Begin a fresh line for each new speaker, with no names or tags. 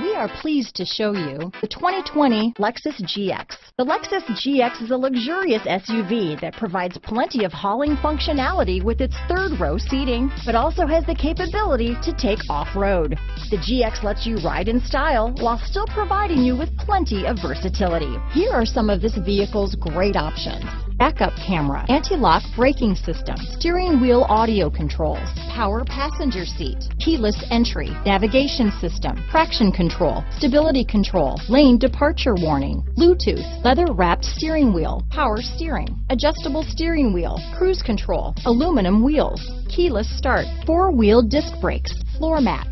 We are pleased to show you the 2020 Lexus GX. The Lexus GX is a luxurious SUV that provides plenty of hauling functionality with its third row seating, but also has the capability to take off-road. The GX lets you ride in style while still providing you with plenty of versatility. Here are some of this vehicle's great options backup camera, anti-lock braking system, steering wheel audio controls, power passenger seat, keyless entry, navigation system, traction control, stability control, lane departure warning, Bluetooth, leather wrapped steering wheel, power steering, adjustable steering wheel, cruise control, aluminum wheels, keyless start, four wheel disc brakes, floor mats,